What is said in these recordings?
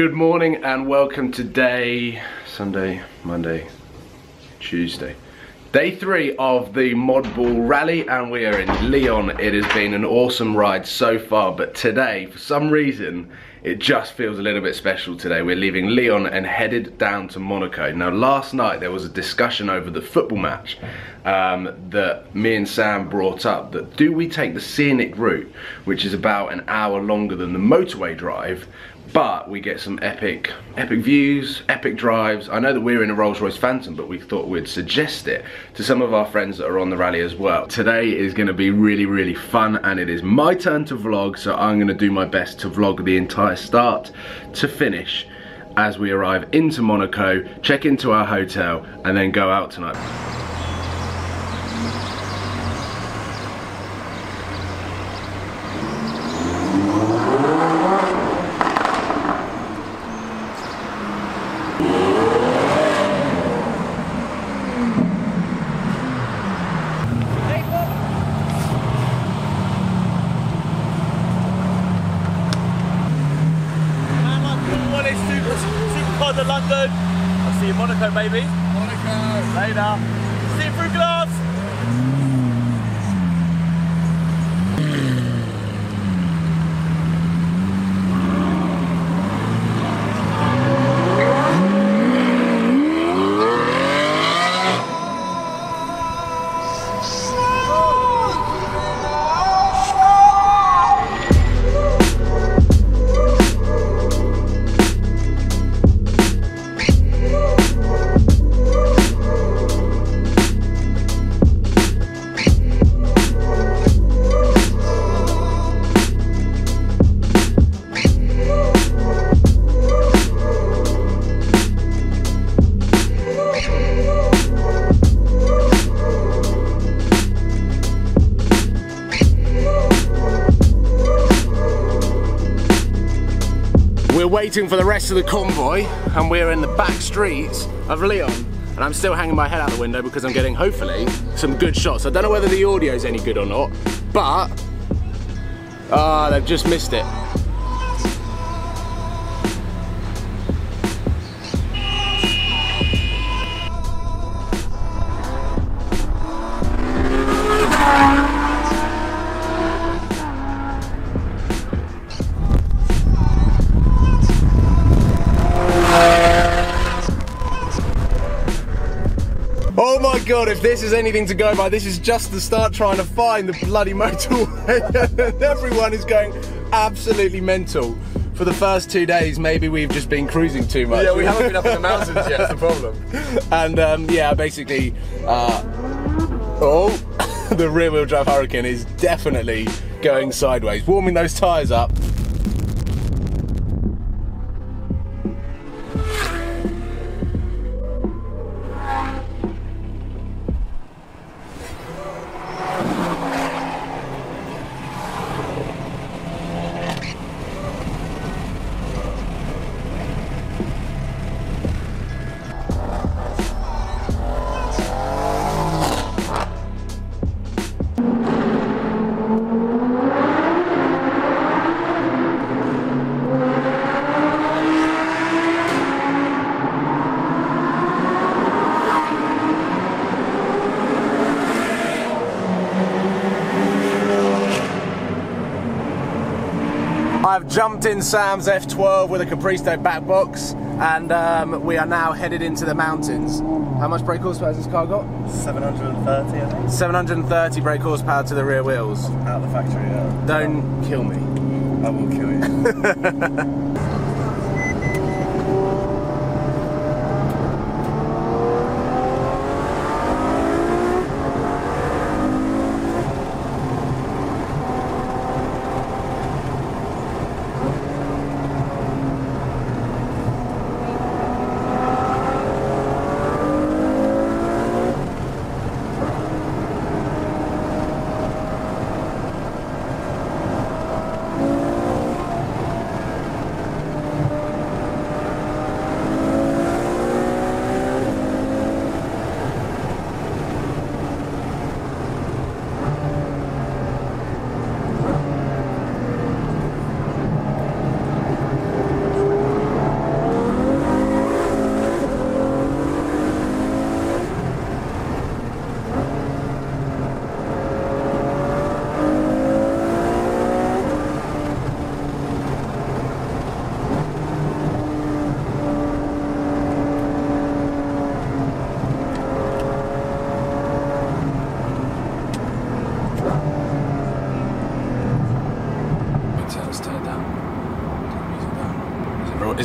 Good morning and welcome to day, Sunday, Monday, Tuesday. Day three of the Modball Rally and we are in Lyon. It has been an awesome ride so far, but today, for some reason, it just feels a little bit special today. We're leaving Lyon and headed down to Monaco. Now last night there was a discussion over the football match um, that me and Sam brought up that do we take the scenic route, which is about an hour longer than the motorway drive, but we get some epic epic views epic drives. I know that we're in a rolls royce phantom but we thought we'd suggest it to some of our friends that are on the rally as well. Today is going to be really really fun and it is my turn to vlog so i'm going to do my best to vlog the entire start to finish as we arrive into monaco check into our hotel and then go out tonight to London. I'll see you in Monaco, baby. Monaco. Later. See you through glass. Waiting for the rest of the convoy and we're in the back streets of Lyon and I'm still hanging my head out the window because I'm getting, hopefully, some good shots. I don't know whether the audio is any good or not, but, ah, they've just missed it. God, if this is anything to go by, this is just the start trying to find the bloody motorway. Everyone is going absolutely mental. For the first two days, maybe we've just been cruising too much. Yeah, we haven't been up in the mountains yet, that's the problem. and um, yeah, basically, uh, oh, the rear wheel drive Huracan is definitely going sideways. Warming those tyres up. Jumped in Sam's F12 with a Capristo back box and um, we are now headed into the mountains. How much brake horsepower has this car got? 730, I think. 730 brake horsepower to the rear wheels. Out of the factory, yeah. Don't kill me. I will kill you.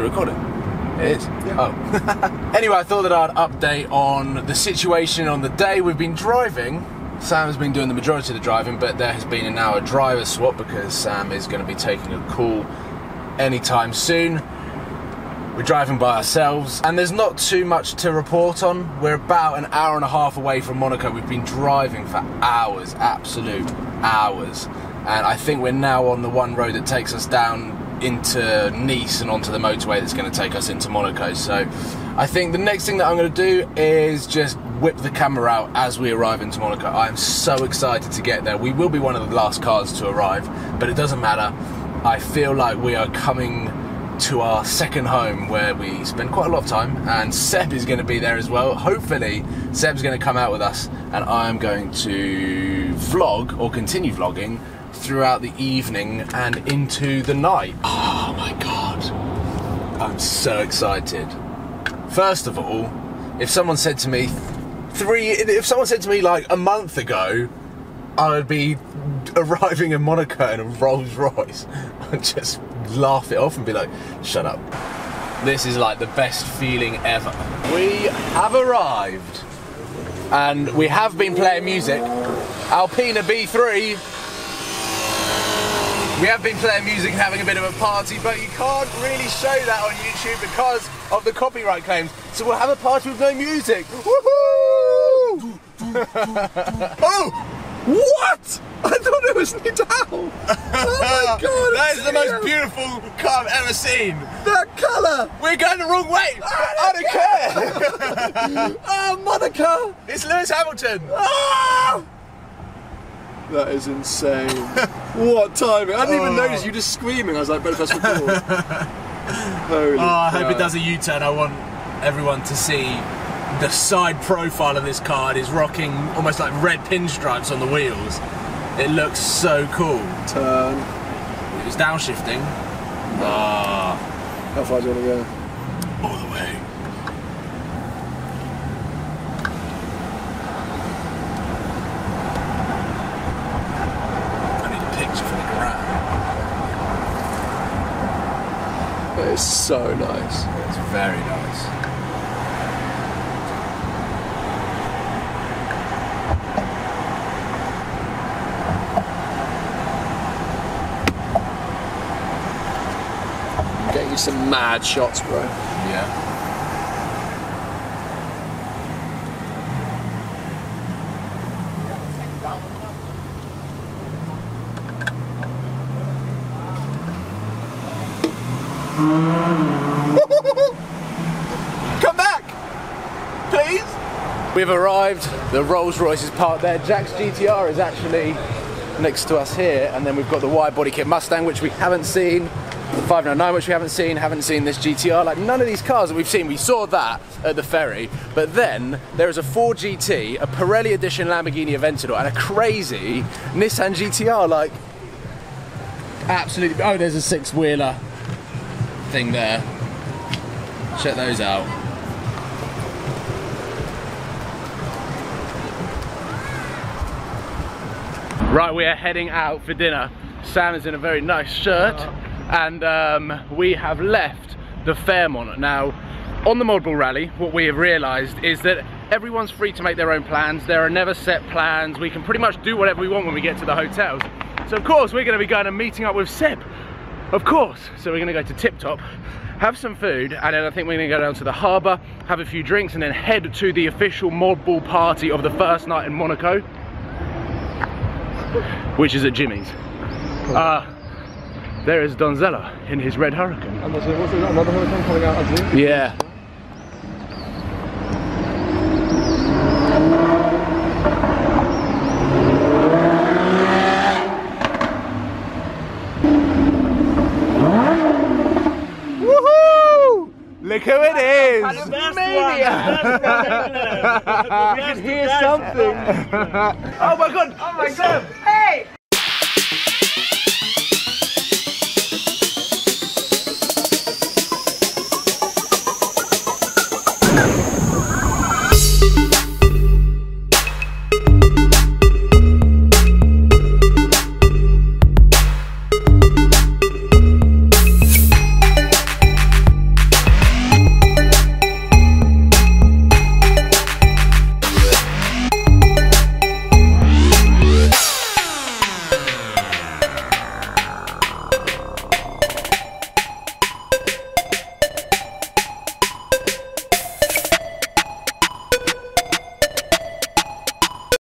it recording? It is. Oh. anyway, I thought that I'd update on the situation on the day we've been driving. Sam has been doing the majority of the driving, but there has been now a driver swap because Sam is going to be taking a call anytime soon. We're driving by ourselves, and there's not too much to report on. We're about an hour and a half away from Monaco. We've been driving for hours, absolute hours. And I think we're now on the one road that takes us down into Nice and onto the motorway that's going to take us into Monaco. So I think the next thing that I'm going to do is just whip the camera out as we arrive into Monaco. I am so excited to get there. We will be one of the last cars to arrive, but it doesn't matter. I feel like we are coming to our second home where we spend quite a lot of time and Seb is going to be there as well. Hopefully Seb's going to come out with us and I'm going to vlog or continue vlogging throughout the evening and into the night. Oh my god. I'm so excited. First of all, if someone said to me three if someone said to me like a month ago I would be arriving in Monaco in a Rolls Royce, I'd just laugh it off and be like, shut up. This is like the best feeling ever. We have arrived and we have been playing music. Alpina B3. We have been playing music and having a bit of a party, but you can't really show that on YouTube because of the copyright claims. So we'll have a party with no music. Woohoo! oh! What? I thought it was Nidal. Oh my god! That is the most you. beautiful car I've ever seen. That colour. We're going the wrong way. I don't care. oh, Monica. It's Lewis Hamilton. Ah! That is insane. what timing? I didn't even Oh. notice you just screaming. I was like, better press record. Holy Oh, I hope it does a U-turn. I want everyone to see the side profile of this car. It is rocking almost like red pinstripes on the wheels. It looks so cool. Turn. It's downshifting. Ah, How far do you want to go? all the way. I need a picture for the gram. That is so nice. It's very nice. Get you some mad shots, bro. Yeah. Come back, please. We've arrived. The Rolls Royce is parked there. Jack's GTR is actually next to us here, and then we've got the wide body kit Mustang, which we haven't seen. The 599, which we haven't seen, haven't seen this GTR. Like none of these cars that we've seen. We saw that at the ferry, but then there is a Ford GT, a Pirelli edition Lamborghini Aventador, and a crazy Nissan GTR. Like absolutely. Oh, there's a six wheeler thing there. Check those out. Right, we are heading out for dinner. Sam is in a very nice shirt, and um, we have left the Fairmont. Now, on the Modball Rally, what we have realised is that everyone's free to make their own plans. There are never set plans. We can pretty much do whatever we want when we get to the hotels. So, of course, we're going to be going and meeting up with Seb. Of course. So, we're going to go to Tip Top, have some food, and then I think we're going to go down to the harbour, have a few drinks, and then head to the official Mod Ball party of the first night in Monaco which is at Jimmy'z. Uh, there is Donzella in his red Huracan. And what's there, another Huracan coming out? Yeah. Woohoo! Look who it is! You can hear something. oh my god! Oh my god!